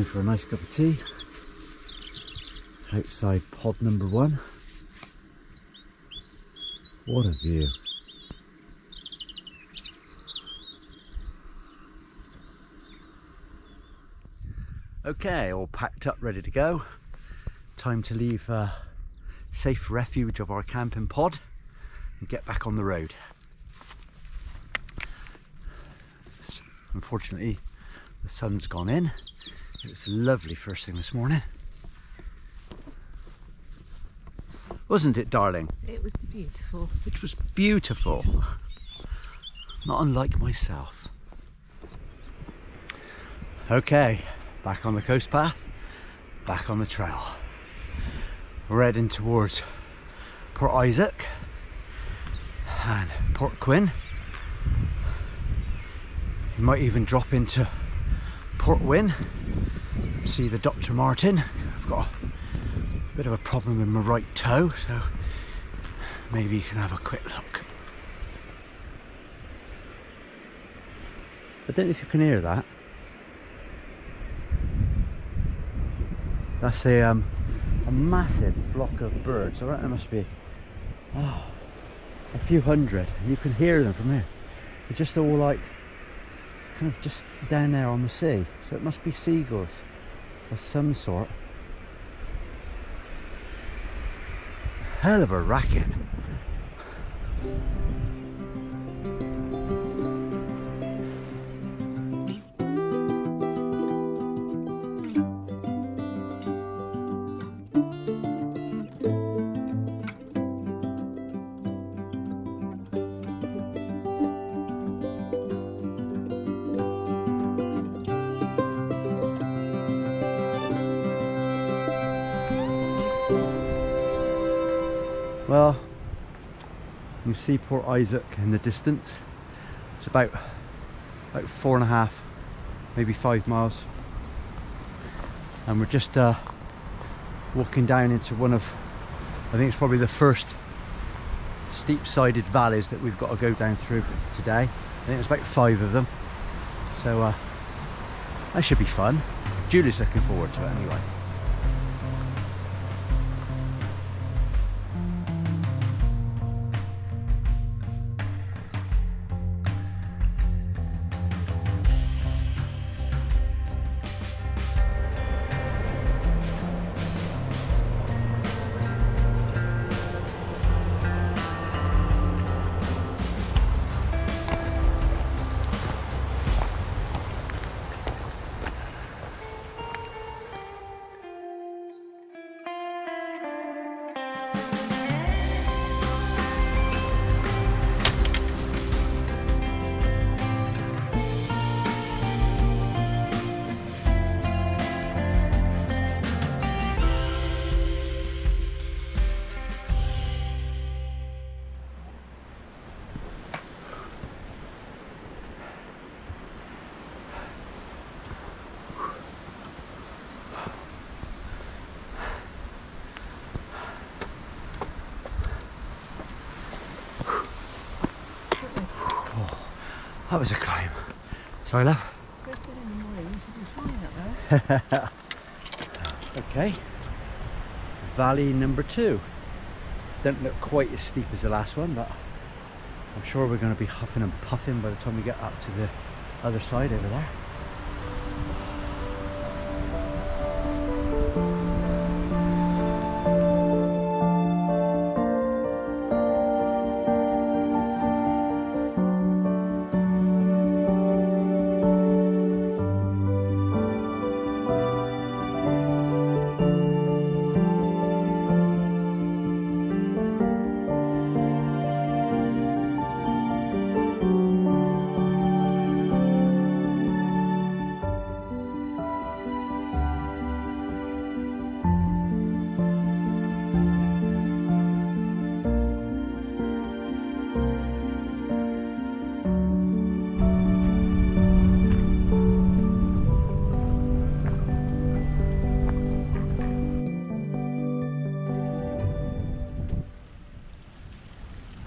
for a nice cup of tea. Outside pod number one. What a view. Okay, all packed up, ready to go. Time to leave uh, safe refuge of our camping pod and get back on the road. Unfortunately, the sun's gone in. It was lovely first thing this morning. Wasn't it, darling? It was beautiful. It was beautiful. Not unlike myself. Okay, back on the coast path, back on the trail. We're heading towards Port Isaac and Port Quin. You might even drop into Portwenn, see the Dr. Martin. I've got a bit of a problem with my right toe, so maybe you can have a quick look. I don't know if you can hear that. That's a um, a massive flock of birds. I reckon there must be oh, a few hundred. You can hear them from here. They're just all like kind of just down there on the sea. So it must be seagulls of some sort. Hell of a racket. See Port Isaac in the distance. It's about about four and a half, maybe five miles. And we're just uh, walking down into one of, I think it's probably the first steep-sided valleys that we've got to go down through today. I think there's about five of them. So uh, that should be fun. Julie's looking forward to it anyway. That was a climb. Sorry, love. Okay. Valley number two. Don't look quite as steep as the last one, but I'm sure we're going to be huffing and puffing by the time we get up to the other side over there.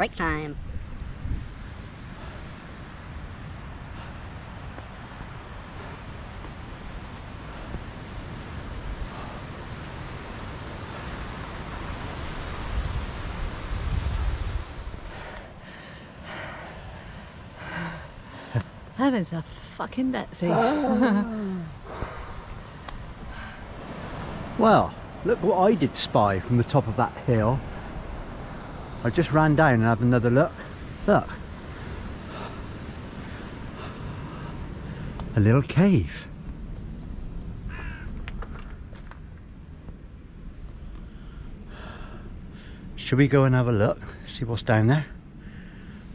break time. Heavens a fucking Betsy. well, look what I did spy from the top of that hill. I just ran down and have another look. Look. A little cave. Should we go and have a look? See what's down there?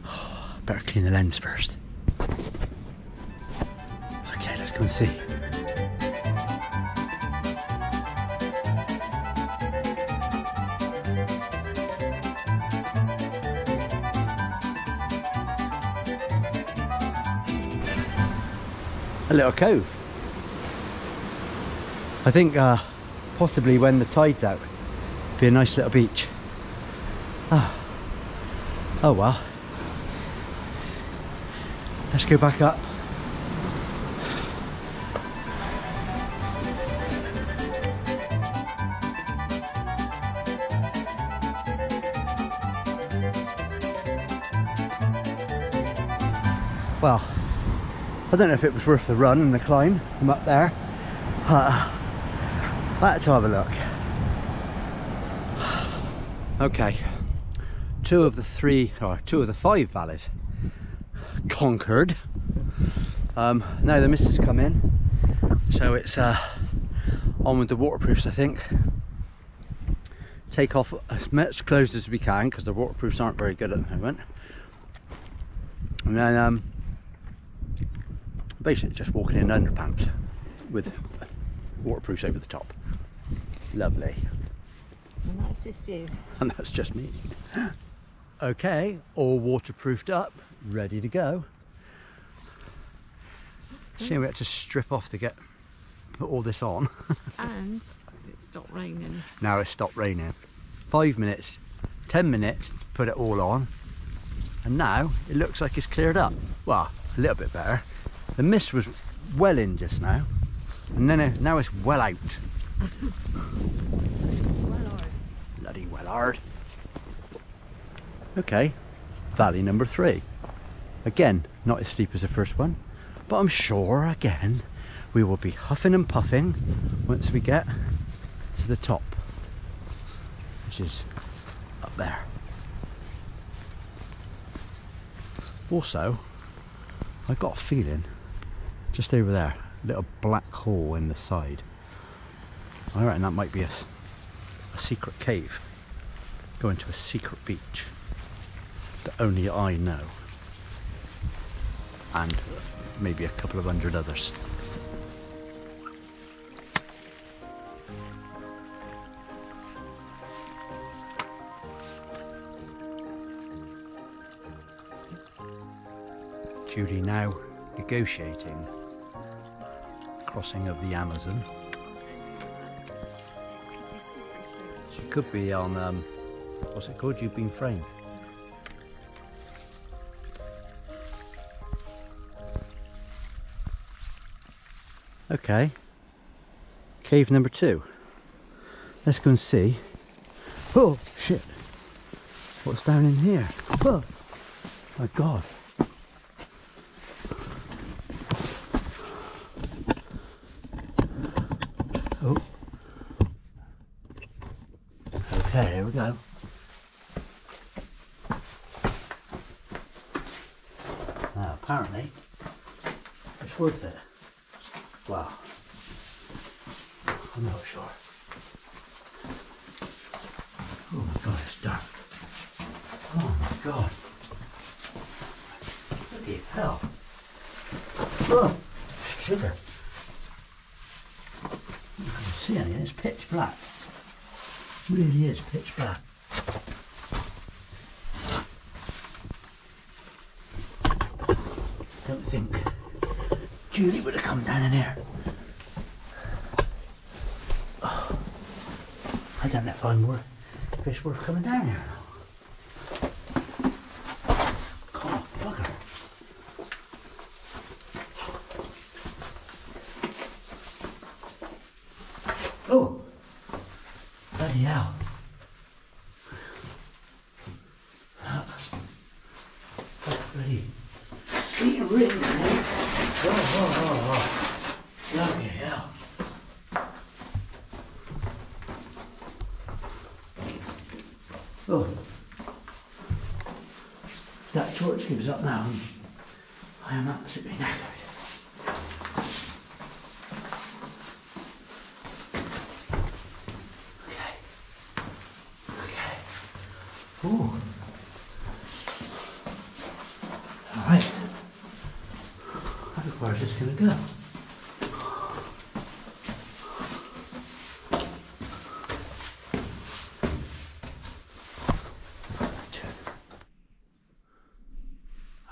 better clean the lens first. Okay, let's go and see. A little cove. I think uh, possibly when the tide's out, be a nice little beach. Oh, oh well. Let's go back up. I don't know if it was worth the run and the climb from up there. Uh, let's have a look. Okay, two of the three, or two of the five valleys conquered. Um, now the mist has come in, so it's uh, on with the waterproofs, I think. Take off as much clothes as we can because the waterproofs aren't very good at the moment. And then um, basically just walking in underpants with waterproofs over the top. Lovely. And that's just you. And that's just me. Okay, all waterproofed up, ready to go. Shame we had to strip off to get put all this on. and it stopped raining. now it's stopped raining. Five minutes, ten minutes to put it all on. And now it looks like it's cleared up. Well, a little bit better. The mist was well in just now, and then it, now it's well out. Well. Bloody well hard. Okay, valley number three. Again, not as steep as the first one, but I'm sure again we will be huffing and puffing once we get to the top, which is up there. Also, I got a feeling just over there, a little black hole in the side. I reckon that might be a secret cave going to a secret beach that only I know. And maybe a couple of hundred others. Judy now negotiating crossing of the Amazon. She could be on, um, what's it called? You've been framed. Okay. Cave number two. Let's go and see. Oh, shit. What's down in here? Oh, my God. Oh. Okay, here we go. Now, apparently, worth it. Well, I'm not sure. Oh my god, it's dark. Oh my god. Bloody hell. Oh, sugar. You can't see anything, it's pitch black. It really is pitch black. Don't think Julie would have come down in here. Oh, I don't know if I'm worth, if it's worth coming down here now. God, bugger. Oh, bloody hell. Ah, bloody street of ring, eh? Whoa, whoa, whoa, whoa. Bloody hell. Oh. That torch gives up now. I am absolutely knackered. Okay. Okay. Ooh. All right. How far is this going to go?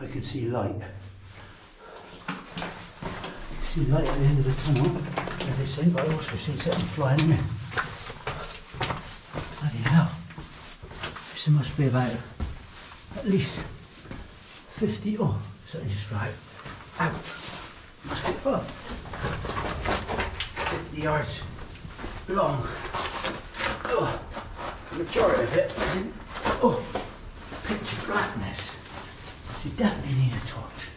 I can see light. I can see light at the end of the tunnel, say, but I also see something flying in. Bloody hell. This must be about at least 50, oh, something just right. out. Must be, oh, 50 yards long. Oh, the majority of it is in, oh, pitch blackness. You definitely need a torch.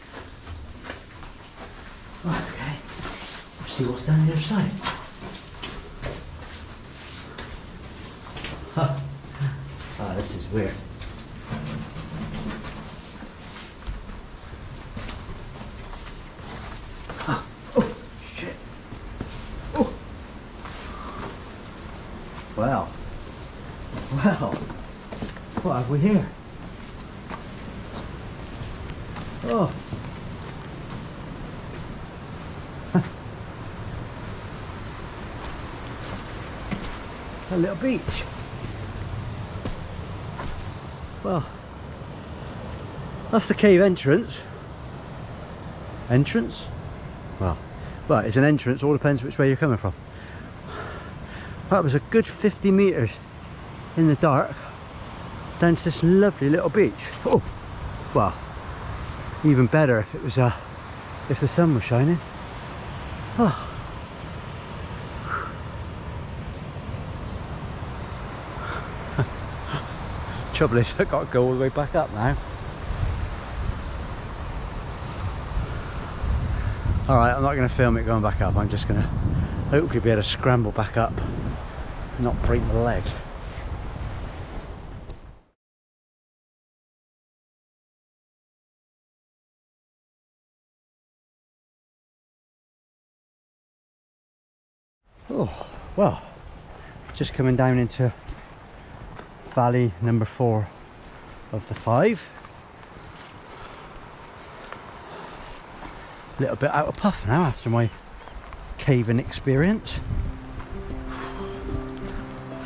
Right, okay. See what's down the other side. Huh. Ah, this is weird. Ah, oh, shit. Oh. Wow. Wow. What have we here? Oh. A little beach. Well, that's the cave entrance. Entrance? Well, well, it's an entrance, all depends which way you're coming from. That was a good 50 metres in the dark down to this lovely little beach. Oh, well, even better if it was uh, if the sun was shining. Oh. Trouble is, I've got to go all the way back up now. Alright, I'm not going to film it going back up. I'm just going to hopefully be able to scramble back up not break my leg. Oh, well, just coming down into valley number four of the five. A little bit out of puff now after my caving experience.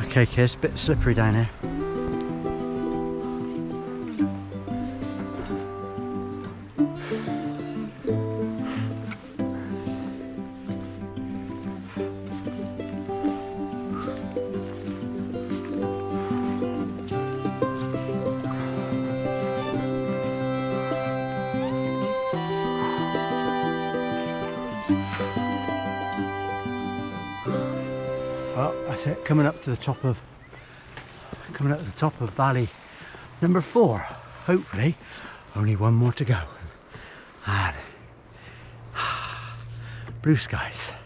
Okay, kids, bit slippery down here. The top of coming up to the top of valley number four. Hopefully, only one more to go. And blue skies.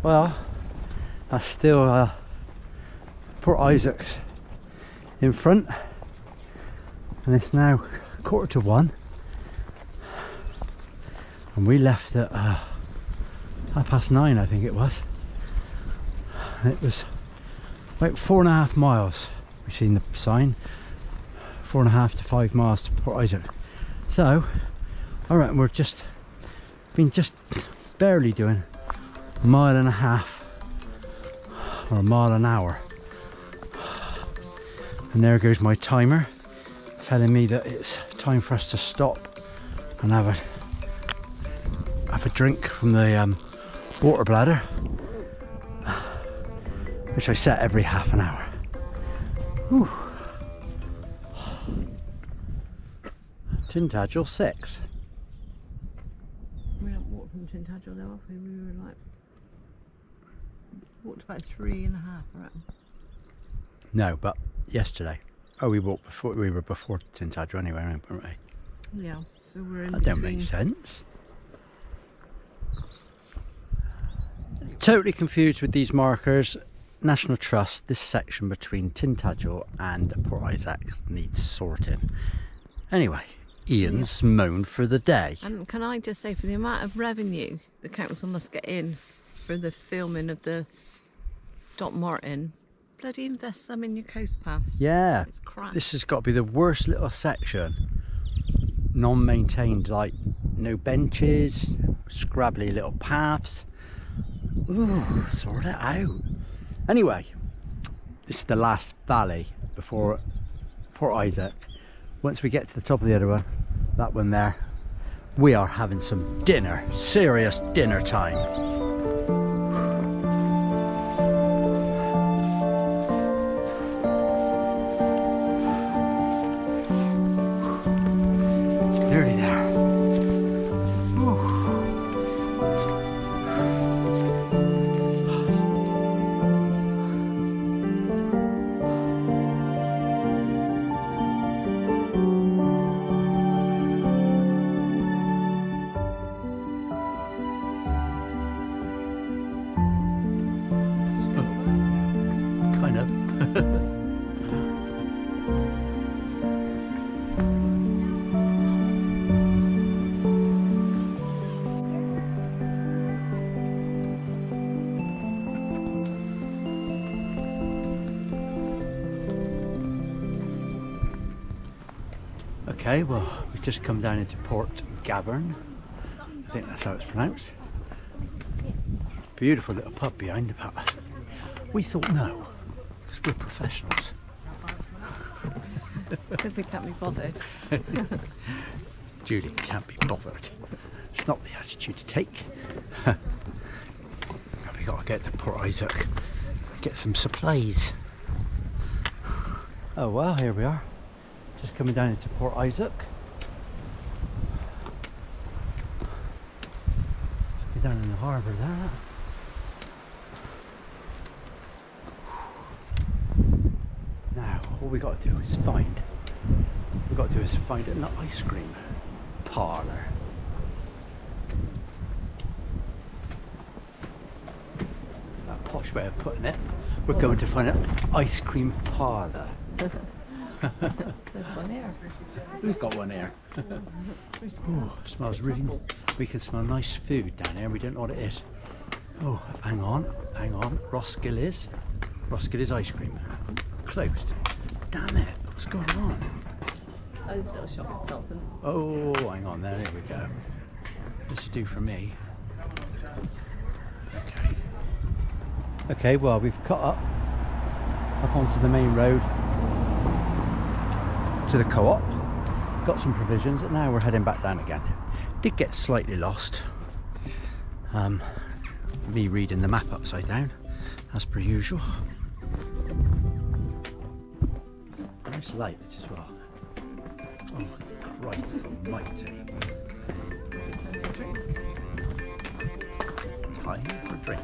Well, that's still uh, Port Isaac's in front, and it's now quarter to one and we left at uh, half past nine I think it was. And it was about four and a half miles. We've seen the sign. Four and a half to five miles to Port Isaac. So all right we're just been just barely doing a mile and a half or a mile an hour. And there goes my timer telling me that it's time for us to stop and have a have a drink from the um, water bladder, which I set every half an hour. Whew. Tintagel 6. We don't walk from Tintagel though, have we? We were like walked about three and a half, reckon. No, but yesterday. Oh, we walked before. We were before Tintagel anyway, weren't we? Yeah. So we're in That don't make sense. Totally confused with these markers. National Trust, this section between Tintagel and Port Isaac needs sorting. Anyway, Ian's moaned for the day. And can I just say, for the amount of revenue the council must get in for the filming of the Doc Martin, bloody invest some in your coast pass. Yeah, It's crap. this has got to be the worst little section. Non-maintained, like no benches, scrabbly little paths. Ooh, sort it out. Anyway, this is the last valley before Port Isaac. Once we get to the top of the other one, that one there, we are having some dinner, serious dinner time. Okay, well, we've just come down into Port Gaverne. I think that's how it's pronounced. Beautiful little pub behind the pub. We thought no, because we're professionals. Because we can't be bothered. Julie can't be bothered. It's not the attitude to take. we got to get to Port Isaac, get some supplies. Oh well, here we are. Just coming down into Port Isaac. Let's get down in the harbour there. Now, all we got to do is find. We got to do is find an ice cream parlour. That posh way of putting it. We're going to find an ice cream parlour. There's one here. We've got one here. Ooh, smells really. We can smell nice food down here. We don't know what it is. Oh, hang on, hang on. Roskilly's, Roskilly's ice cream, closed. Damn it! What's going on? Oh, this little shop sells them. Oh, hang on there. There we go. This will do for me. Okay. Okay. Well, we've cut up up onto the main road to the co-op. Got some provisions, and now we're heading back down again. Did get slightly lost. Um, me reading the map upside down, as per usual. Nice light as well. Oh, Christ almighty. Time for a drink.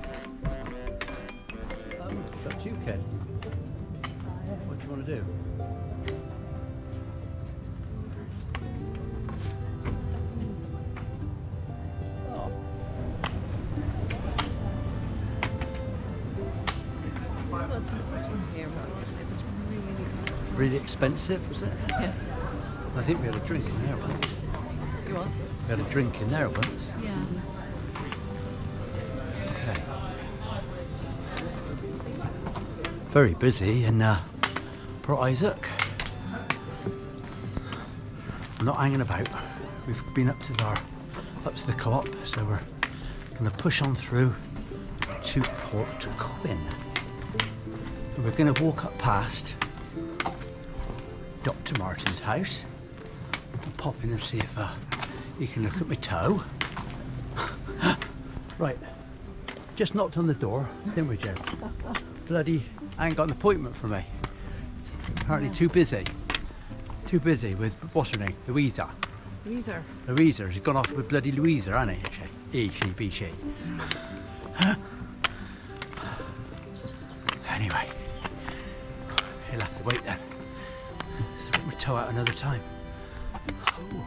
Um, you, Ken. What do you want to do? I got some fish in here once. It was really good. Really expensive, was it? Yeah. I think we had a drink in there once. You what? We had a drink in there once. Yeah. Okay. Very busy in uh, Port Isaac. I'm Not hanging about. We've been up to our up to the co-op, so we're going to push on through to Port Quin. We're going to walk up past Dr. Martin's house and pop in and see if uh, you can look at my toe. right, just knocked on the door, didn't we, Joe? Bloody, I ain't got an appointment for me. Apparently too busy. Too busy with what's her name, Louisa. Are. Louisa, she's gone off with bloody Louisa, hasn't he? She, he, she, be she. Another time. Oh.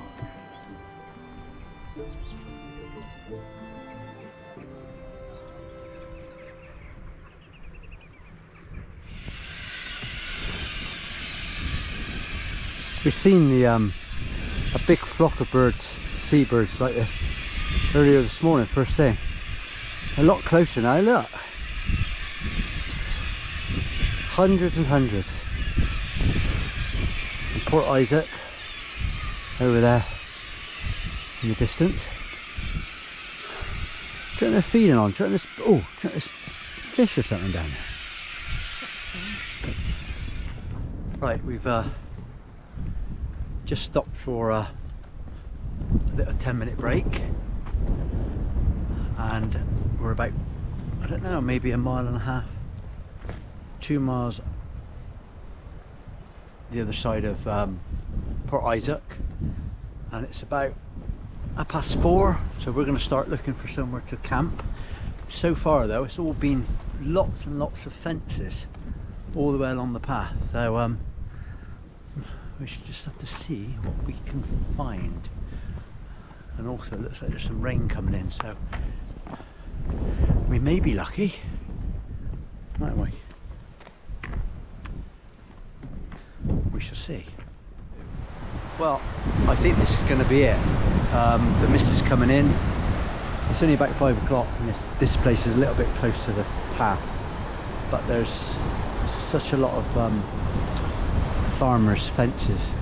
We've seen the um, a big flock of birds, seabirds like this, earlier this morning, first thing. A lot closer now, look. Hundreds and hundreds. Port Isaac, over there in the distance. Know they're feeding on? You know oh, know what fish or something down there? Right, we've uh, just stopped for a little 10 minute break and we're about I don't know maybe a mile and a half two miles the other side of um, Port Isaac and it's about a past four so we're going to start looking for somewhere to camp. So far though it's all been lots and lots of fences all the way along the path so um, we should just have to see what we can find. And also it looks like there's some rain coming in so we may be lucky might we we shall see. Well I think this is going to be it. Um, the mist is coming in. It's only about five o'clock and this, this place is a little bit close to the path. But there's such a lot of um, farmers fences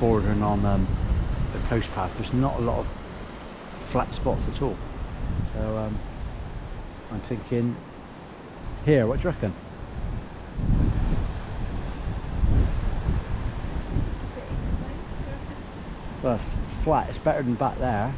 bordering on um, the coast path. There's not a lot of flat spots at all. So um, I'm thinking here what do you reckon well it's flat it's better than back there